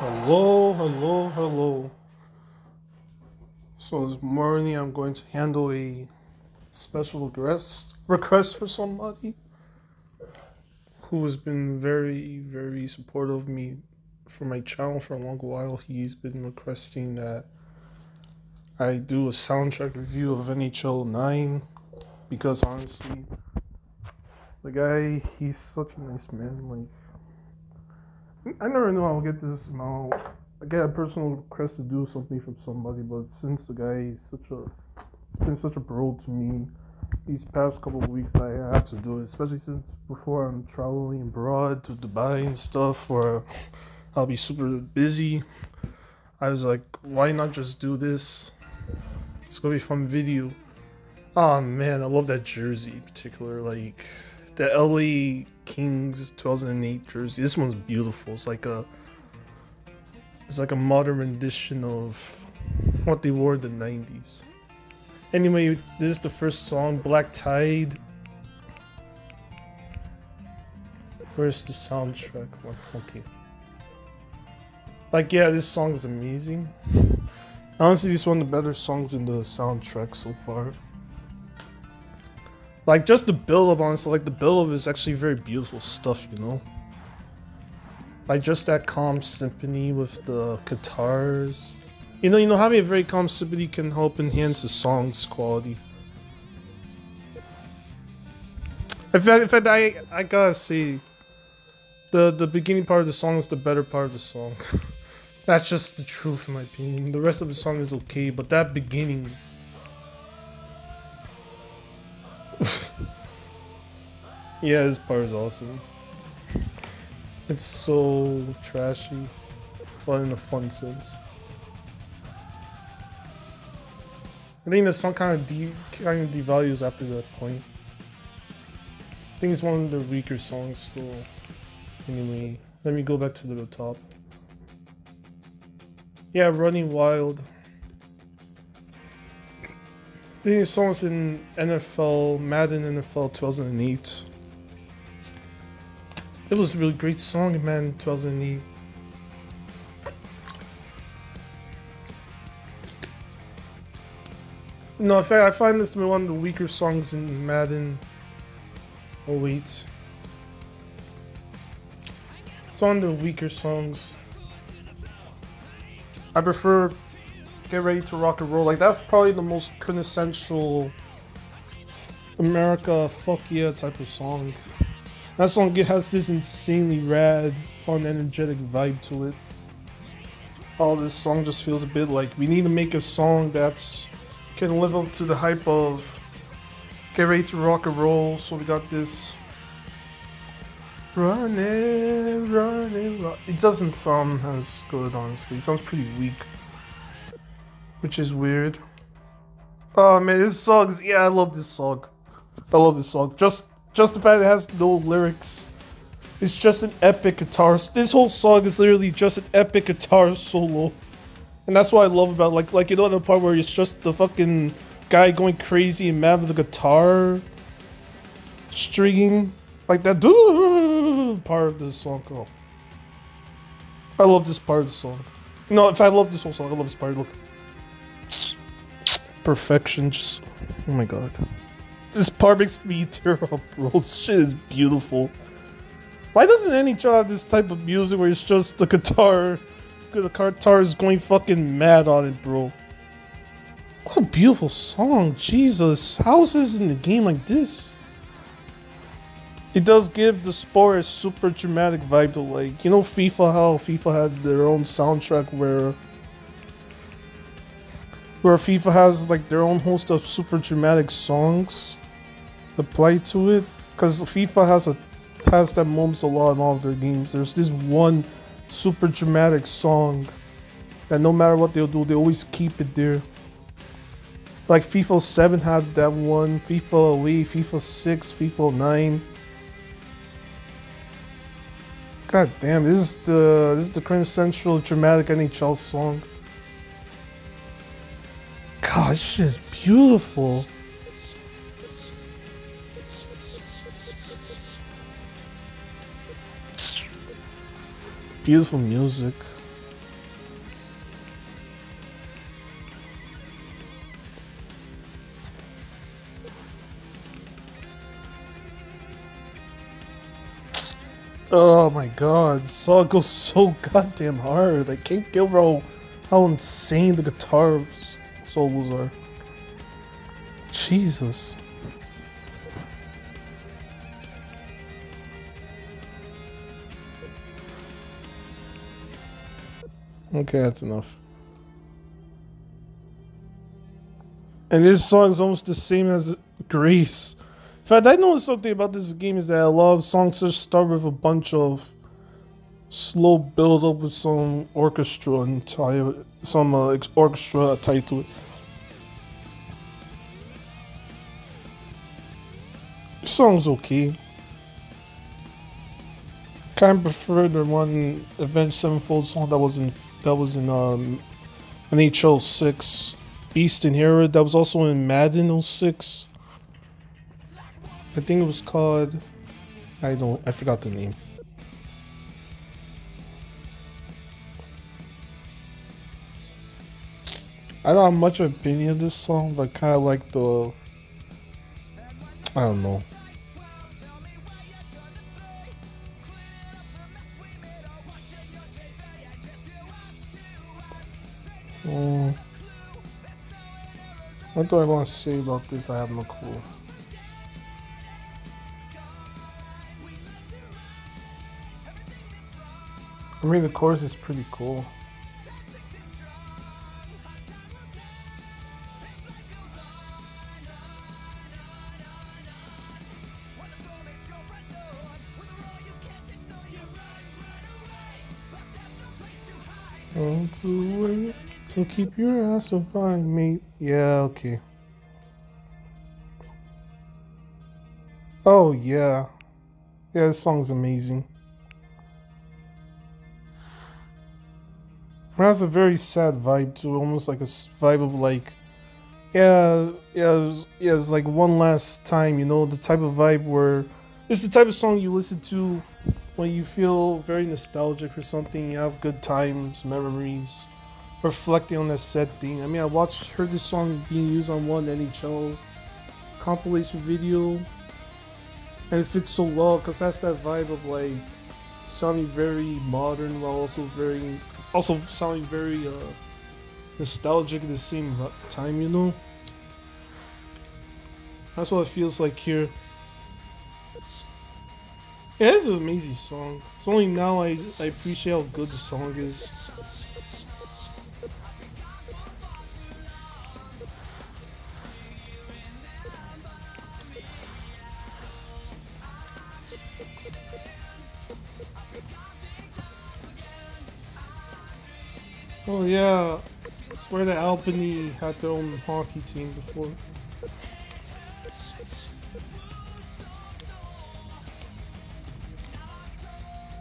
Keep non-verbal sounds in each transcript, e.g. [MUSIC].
Hello, hello, hello. So this morning I'm going to handle a special request request for somebody who has been very, very supportive of me for my channel for a long while. He's been requesting that I do a soundtrack review of NHL 9 because honestly, the guy, he's such a nice man. Like, I never knew I would get this amount. I get a personal request to do something from somebody, but since the guy is such a, it's been such a bro to me. These past couple of weeks, I had to do it, especially since before I'm traveling abroad to Dubai and stuff, where I'll be super busy. I was like, why not just do this? It's gonna be a fun video. Oh man, I love that jersey in particular. Like, the LA Kings 2008 jersey. This one's beautiful. It's like a it's like a modern rendition of what they wore in the 90s. Anyway, this is the first song, Black Tide. Where's the soundtrack? Okay. Like, yeah, this song is amazing. Honestly, this is one of the better songs in the soundtrack so far. Like just the build up, honestly, like the build up is actually very beautiful stuff, you know. Like just that calm symphony with the guitars. You know, you know, having a very calm symphony can help enhance the song's quality. In fact, in fact, I I gotta say, the the beginning part of the song is the better part of the song. [LAUGHS] That's just the truth, in my opinion. The rest of the song is okay, but that beginning yeah, this part is awesome. It's so trashy, but in a fun sense. I think the song kind of de kind of devalues after that point. I think it's one of the weaker songs still. Anyway, let me go back to the top. Yeah, Running Wild. I The song was in NFL, Madden NFL 2008. It was a really great song man, Madden 2008. No, in fact, I find this to be one of the weaker songs in Madden 08. It's one of the weaker songs. I prefer get ready to rock and roll. Like that's probably the most quintessential America fuck yeah type of song. That song has this insanely rad, fun, energetic vibe to it. Oh, this song just feels a bit like we need to make a song that's can live up to the hype of get ready to rock and roll. So we got this running, running, run. It doesn't sound as good, honestly. It sounds pretty weak which is weird. Oh man, this song is, yeah, I love this song. I love this song. Just just the fact it has no lyrics. It's just an epic guitar. This whole song is literally just an epic guitar solo. And that's what I love about like like you know the part where it's just the fucking guy going crazy and mad with the guitar stringing like that part of the song. Oh. I love this part of the song. No, if I love this whole song, I love this part. Look perfection. Just oh my god, this part makes me [LAUGHS] tear up, bro. Shit is beautiful. Why doesn't any NHL have this type of music where it's just the guitar, the guitar is going fucking mad on it, bro? What a beautiful song, Jesus! How is this in the game like this? It does give the sport a super dramatic vibe to like, you know FIFA, how FIFA had their own soundtrack where where FIFA has like their own host of super dramatic songs applied to it. Because FIFA has a has that moments a lot in all of their games. There's this one super dramatic song that no matter what they'll do, they always keep it there. Like FIFA 7 had that one, FIFA 8, FIFA 6, FIFA 9. God damn, this is the this is the quintessential dramatic NHL song that shit is beautiful. Beautiful music. Oh my god, Saw goes so goddamn hard. I can't get over how, how insane the guitars solos are. Jesus. Okay, that's enough. And this song is almost the same as Grease. In fact, I noticed something about this game is that a lot of songs just start with a bunch of slow build up with some orchestra and tie, some uh, orchestra tied to it. Song's okay. Kind of prefer the one Avenged Sevenfold song that was in that was in um NHL six. Beast and Hero that was also in Madden 06. I think it was called I don't I forgot the name. I don't have much opinion of this song, but kind of like the I don't know. Oh. What do I want to say about this? I have no clue. I mean, the chorus is pretty cool. So keep your ass behind me. Yeah, okay. Oh, yeah. Yeah, this song's amazing. It has a very sad vibe too, almost like a vibe of like, yeah, yeah, yeah, it's like one last time, you know, the type of vibe where it's the type of song you listen to when you feel very nostalgic for something, you have good times, memories reflecting on that said thing. I mean, I watched, heard this song being used on one NHL compilation video, and it fits so well because that's that vibe of like sounding very modern while also very, also sounding very uh, nostalgic at the same time, you know. That's what it feels like here. Yeah, it's an amazing song. It's only now I, I appreciate how good the song is. Oh yeah, I swear that Albany had their own hockey team before.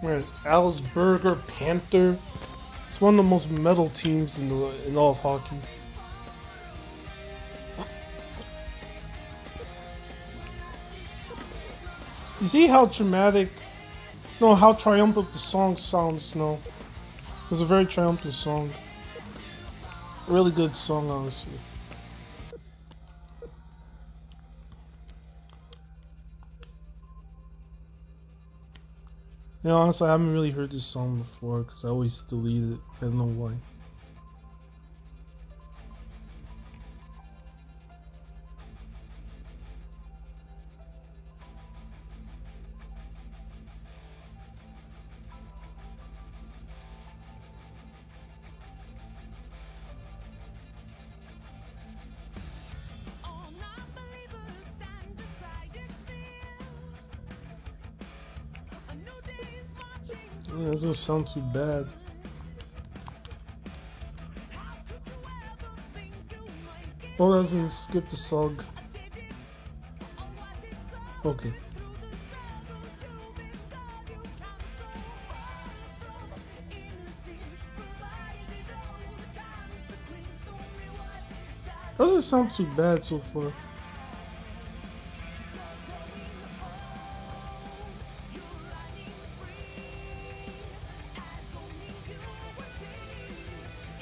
Right, Augsburger Panther. It's one of the most metal teams in the in all of hockey. You see how dramatic, no, how triumphant the song sounds, no? It's a very triumphant song. Really good song, honestly. You know, honestly, I haven't really heard this song before because I always delete it. I don't know why. Um doesn't sound too bad. Oh, doesn't skip the song. Okay. Doesn't sound too bad so far.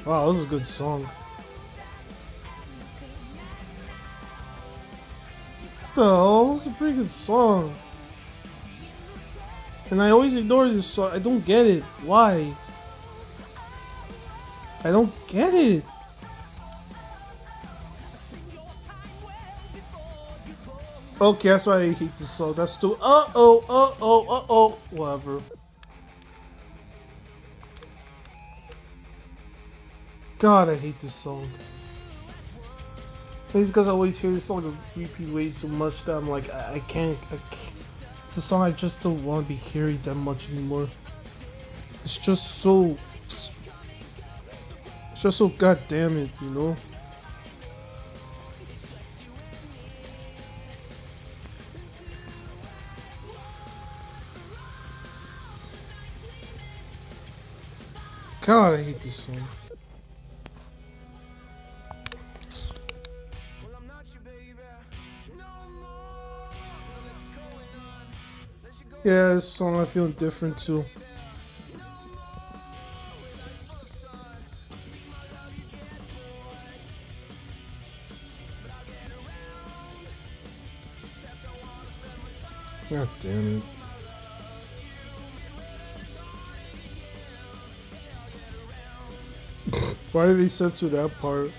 Wow, this is a good song. What the hell? It's a pretty good song. And I always ignore this song. I don't get it. Why? I don't get it. Okay, that's why I hate this song. That's too. Uh oh, uh oh, uh oh. Whatever. God, I hate this song. It's because I always hear this song on repeat way too much that I'm like, I, I, can't, I can't. It's a song I just don't want to be hearing that much anymore. It's just so. It's just so goddamn it, you know? God, I hate this song. Yeah, this song I feel different too. God damn it. Why did they censor that part?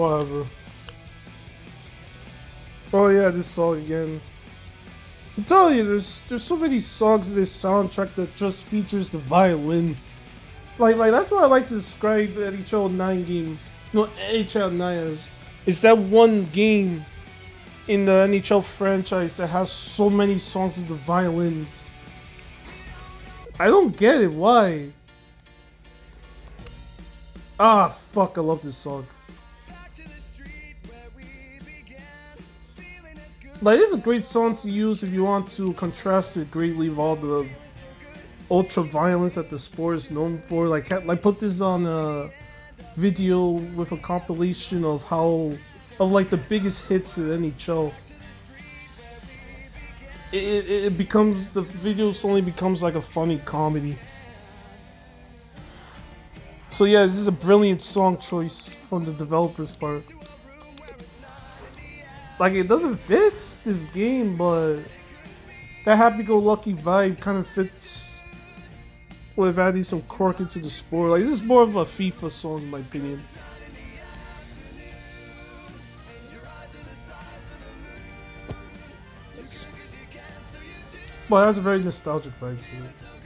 Whatever. Oh yeah, this song again. I'm telling you, there's there's so many songs in this soundtrack that just features the violin. Like like that's what I like to describe NHL 9 game. No, NHL 9 is. It's that one game in the NHL franchise that has so many songs with the violins. I don't get it, why? Ah, fuck, I love this song. Like, this is a great song to use if you want to contrast it greatly with all the ultra violence that the sport is known for. Like, I put this on a video with a compilation of how, of like the biggest hits in NHL. It, it, it becomes, the video suddenly becomes like a funny comedy. So yeah, this is a brilliant song choice from the developer's part. Like it doesn't fit this game, but that happy-go-lucky vibe kind of fits with adding some quirk into the sport. Like this is more of a FIFA song, in my opinion. But it has a very nostalgic vibe to it.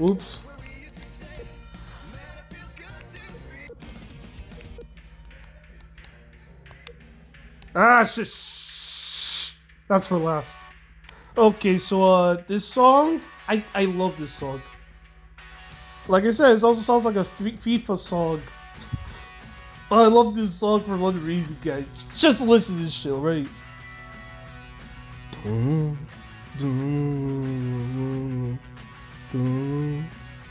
Oops. Ah, sh, sh That's for last. Okay, so uh, this song, I I love this song. Like I said, it also sounds like a FIFA song. But [LAUGHS] I love this song for one reason, guys. Just listen to this shit, right? Dun, dun, dun, dun,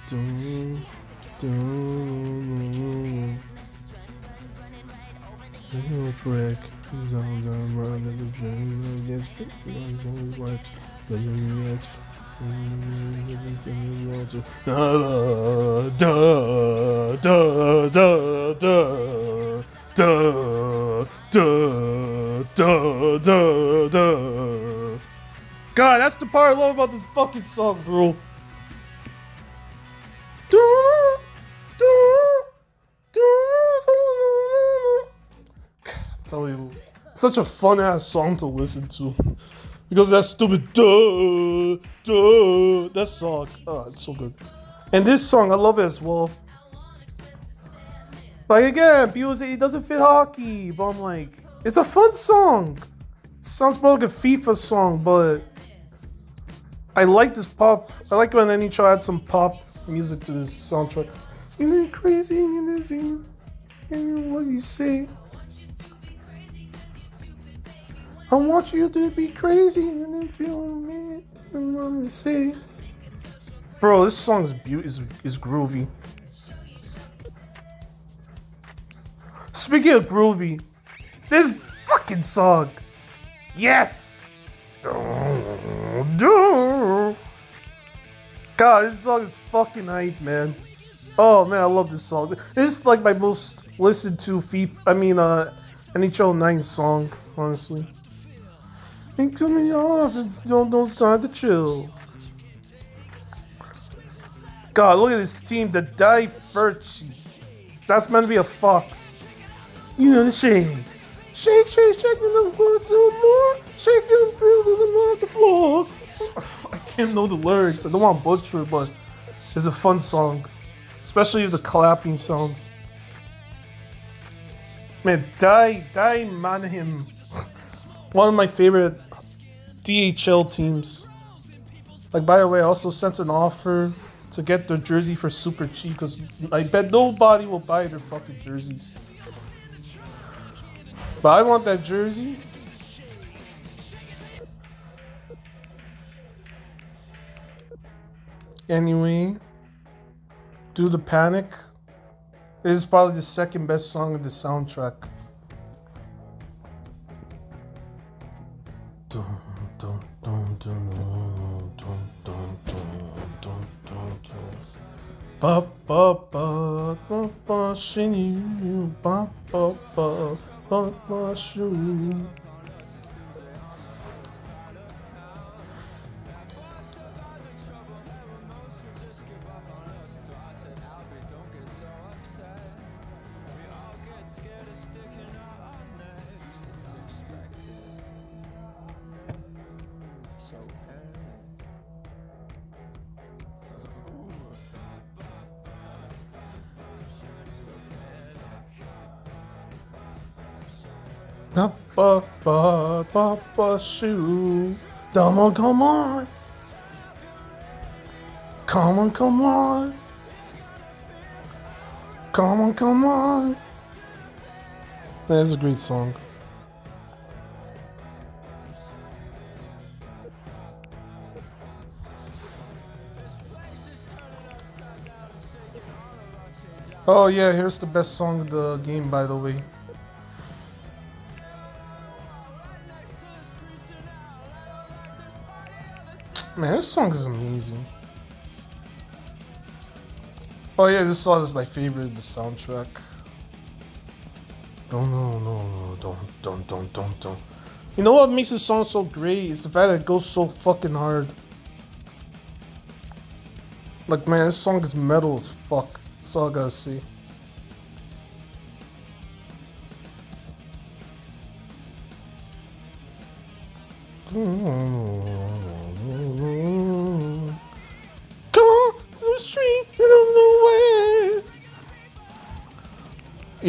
dun. Little brick, he's on the run of the dream against the watch, doesn't yet. Da da da da da da da da da da. God, that's the part I love about this fucking song, bro. Tell you, such a fun ass song to listen to. Because that stupid duh, duh, that song. Oh, it's so good. And this song, I love it as well. Like again, people say it doesn't fit hockey, but I'm like, it's a fun song. Sounds more like a FIFA song, but I like this pop. I like when NHL adds some pop music to this soundtrack. You it crazy in this and what you say. I want you to be crazy and then me and me say. Bro, this song is beautiful. Is, is groovy. Speaking of groovy, this fucking song. Yes. God, this song is fucking hype, man. Oh man, I love this song. This is like my most listened to FIFA. I mean, uh, NHL 9 song, honestly. Ain't coming off and don't no time to chill. God, look at this team, the Furchi. That's meant to be a fox. You know the shake. Shake, shake, shake, and then go through more. Shake and through to the off the floor. [LAUGHS] I can't know the lyrics. I don't want to butcher it, but it's a fun song. Especially the clapping sounds. Man, Die, Die Mannheim. [LAUGHS] One of my favorite DEL teams. Like, by the way, I also sent an offer to get their jersey for super cheap because I bet nobody will buy their fucking jerseys. But I want that jersey. Anyway, do the panic. This is probably the second best song of the soundtrack. Ba ba ba ba ba shin you ba ba ba ba ba shoo. Ba ba ba ba ba shoo. Come on, come on. Come on, come on. Come on, come on. That's a great song. Oh yeah, here's the best song of the game by the way. Man, this song is amazing. Oh yeah, this song is my favorite, the soundtrack. No, no, no, no, don't, don't, don't, don't, don't. You know what makes this song so great? It's the fact that it goes so fucking hard. Like, man, this song is metal as fuck. That's all I gotta say.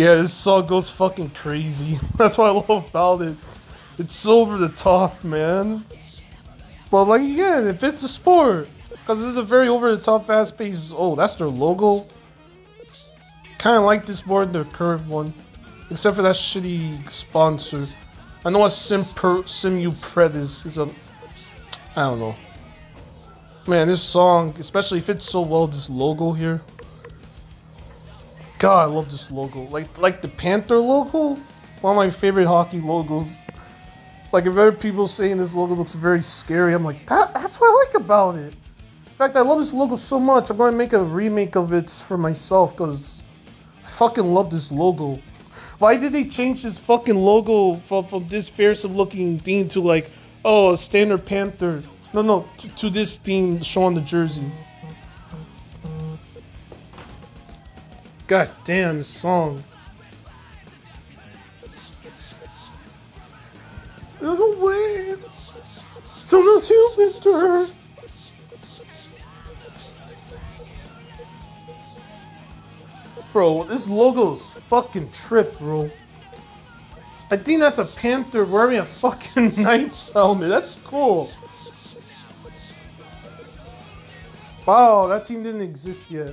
Yeah, this song goes fucking crazy. [LAUGHS] That's what I love about it. It's so over the top, man. But like again, it fits the sport. Cause this is a very over the top fast paced oh, that's their logo. Kinda like this more than their current one. Except for that shitty sponsor. I know what Sim Simu Pred is. Is a I don't know. Man, this song especially fits so well this logo here. God, I love this logo. Like like the Panther logo, one of my favorite hockey logos. Like if ever people saying this logo looks very scary, I'm like that. That's what I like about it. In fact, I love this logo so much. I'm gonna make a remake of it for myself because I fucking love this logo. Why did they change this fucking logo from, from this fearsome looking theme to like, oh, a standard Panther? No, no, to, to this theme showing the jersey. God damn, song. There's a way. Sometimes human turn. Bro, this logo's fucking trip, bro. I think that's a panther wearing a fucking [LAUGHS] knight's helmet. That's cool. Wow, that team didn't exist yet.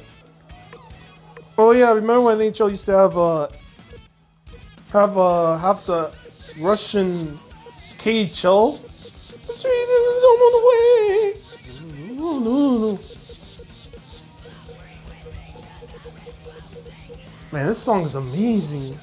Oh yeah, remember when NHL used to have uh have uh have the Russian KHL. Man, this song is amazing.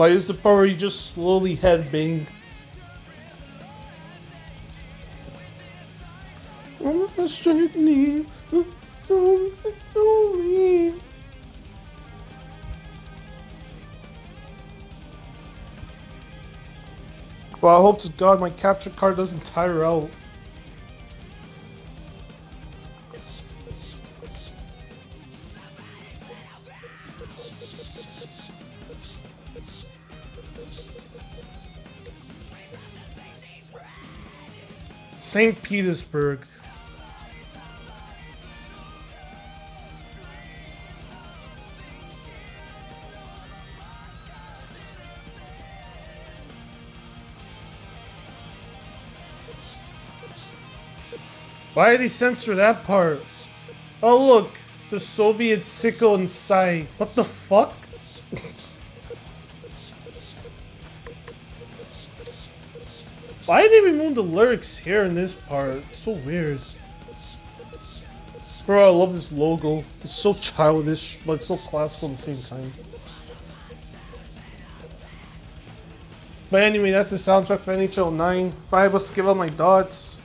Why is the party just slowly headbang? I'm not straightening something to me. Well, I hope to God my capture card doesn't tire out. St. Petersburg. Why did he censor that part? Oh look, the Soviet sicko inside. What the fuck? [LAUGHS] Why did they remove the lyrics here in this part? It's so weird. Bro, I love this logo. It's so childish, but it's so classical at the same time. But anyway, that's the soundtrack for NHL 9. If I was to give out my dots,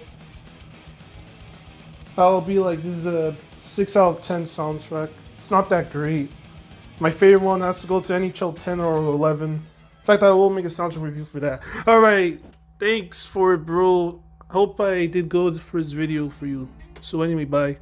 I'll be like, this is a 6 out of 10 soundtrack. It's not that great. My favorite one has to go to NHL 10 or 11. In fact, I will make a soundtrack review for that. Alright, Thanks for it, bro. Hope I did good for this video for you. So anyway, bye.